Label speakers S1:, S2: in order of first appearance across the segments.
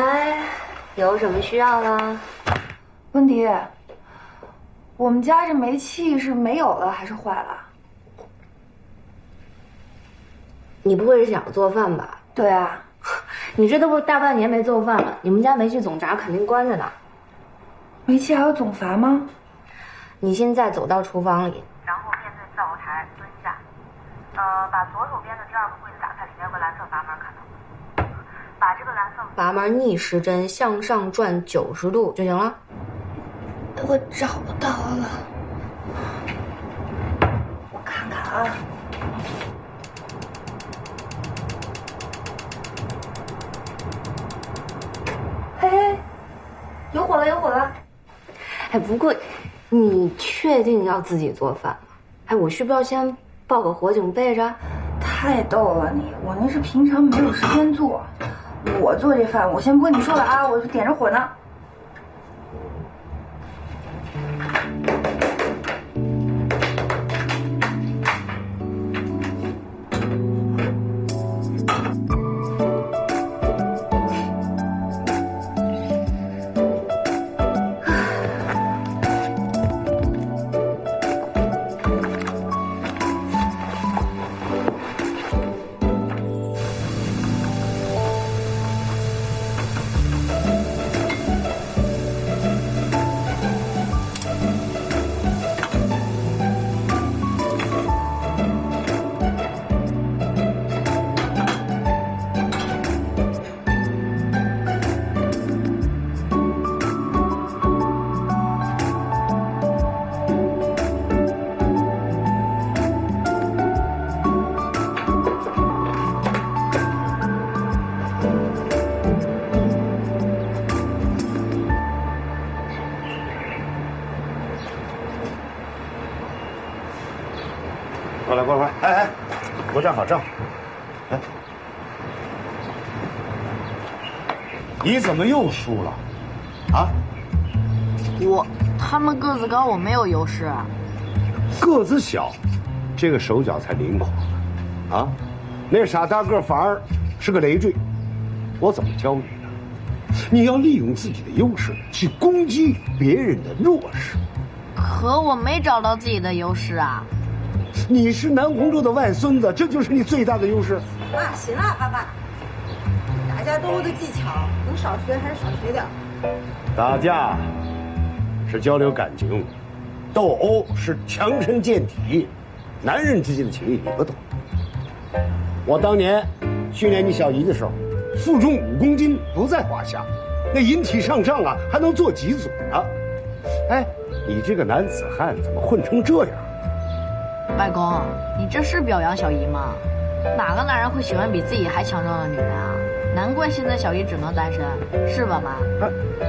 S1: 喂，有什么需要呢？
S2: 温迪，我们家这煤气是没有了还是坏了？
S1: 你不会是想做饭吧？
S2: 对啊，
S1: 你这都不大半年没做饭了，你们家煤气总闸肯定关着呢。
S2: 煤气还有总阀吗？
S1: 你现在走到厨房里，
S3: 然后面对灶台蹲下，呃，把左手边的第二个柜子打开，里面有个蓝色阀门，看到吗？把这个蓝色
S1: 阀门逆时针向上转九十度就行了。
S2: 我找不到了，我看看啊。嘿嘿，有火了，有火了！
S1: 哎，不过，你确定要自己做饭吗？哎，我需不要先抱个火警备着？
S2: 太逗了你，我那是平常没有时间做，我做这饭，我先不跟你说了啊，我点着火呢。
S4: 过来，过来，哎哎，给我站好，站好。哎，你怎么又输了？啊？
S5: 我他们个子高，我没有优势。啊
S4: 个子小，这个手脚才灵活。啊，那傻大个反而是个累赘。我怎么教你呢？你要利用自己的优势去攻击别人的弱势。
S5: 可我没找到自己的优势啊！
S4: 你是南洪州的外孙子，这就是你最大的优势。
S6: 啊，行了，爸爸，打架斗殴的技巧能少学还是少学点。
S4: 打架是交流感情，斗殴是强身健体，男人之间的情谊你不懂。我当年训练你小姨的时候，负重五公斤不在话下，那引体上涨啊还能做几组呢。哎，你这个男子汉怎么混成这样？
S5: 外公，你这是表扬小姨吗？哪个男人会喜欢比自己还强壮的女人啊？难怪现在小姨只能单身，是吧，妈？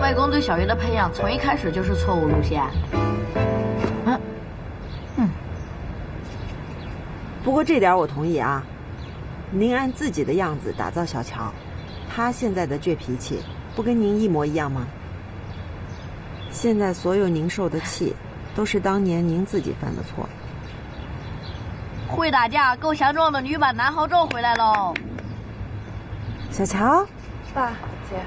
S5: 外公对小姨的培养从一开始就是错误路线。嗯，嗯。
S6: 不过这点我同意啊，您按自己的样子打造小乔，
S7: 他现在的倔脾气，不跟您一模一样吗？现在所有您受的气，都是当年您自己犯的错。
S5: 会打架、够强壮的女版南豪宙回来喽！
S7: 小乔，
S2: 爸姐，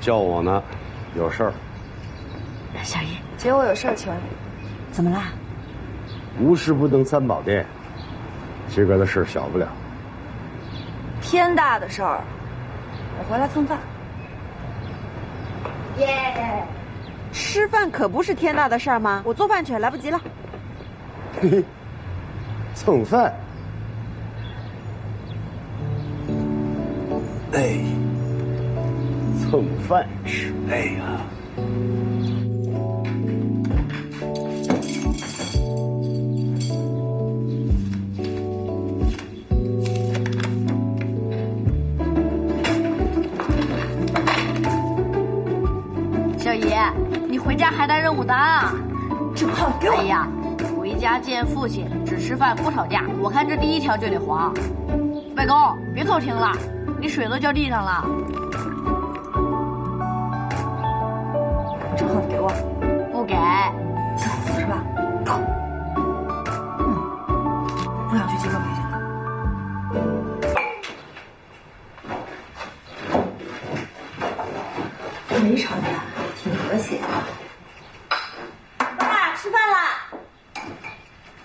S4: 叫我呢，有事儿。
S5: 小姨，
S2: 姐我有事儿请问你。
S7: 怎么啦？
S4: 无事不登三宝殿，今个的事小不了。
S2: 天大的事儿，我回来蹭饭。
S7: 耶！吃饭可不是天大的事儿吗？我做饭去，来不及了。
S4: 嘿嘿，蹭饭。哎，蹭饭吃，哎呀。
S5: 小姨，你回家还带任务单啊？
S2: 正好给我。
S5: 哎呀，回家见父亲，只吃饭不吵架。我看这第一条就得黄。外公，别偷听了，你水都浇地上了。
S2: 正好给我。
S5: 不给。
S2: 死是吧？嗯，不想去接个培训了。没吵架，挺和谐的。爸爸吃饭啦！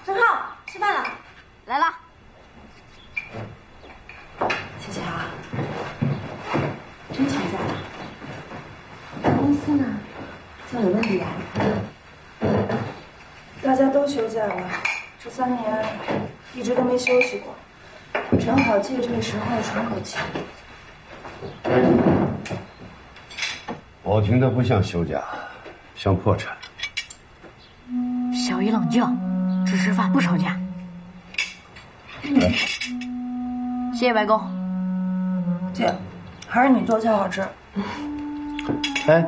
S2: 郑浩，吃饭了。
S5: 来了。
S2: 小乔，真吵架了？公司呢？
S8: 大家都休假了，这三年一直都没休息过，正好借这个时候喘口气。
S4: 我听的不像休假，像破产。
S5: 小姨冷静，只吃饭不吵架。谢谢外公。
S8: 姐，还是你做菜好吃。
S4: 哎，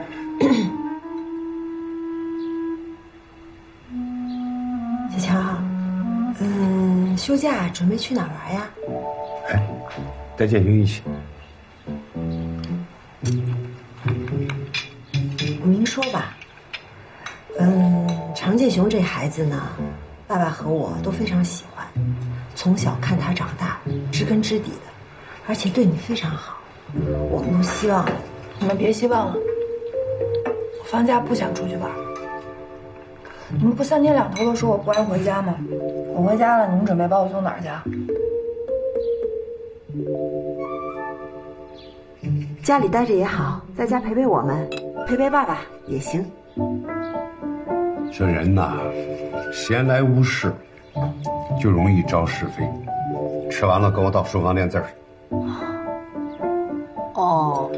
S9: 休假准备去哪儿玩呀？
S4: 哎，带建军一起。
S9: 我明说吧，嗯，常建雄这孩子呢，爸爸和我都非常喜欢，从小看他长大，知根知底的，而且对你非常好，我们都希望
S8: 你们别希望了。我放假不想出去玩，你们不三天两头的说我不爱回家吗？我回家了，你们准备把我送哪儿去？
S7: 家里待着也好，在家陪陪我们，陪陪爸爸也行。
S4: 这人呐，闲来无事，就容易招是非。吃完了，跟我到书房练字儿。
S5: 哦。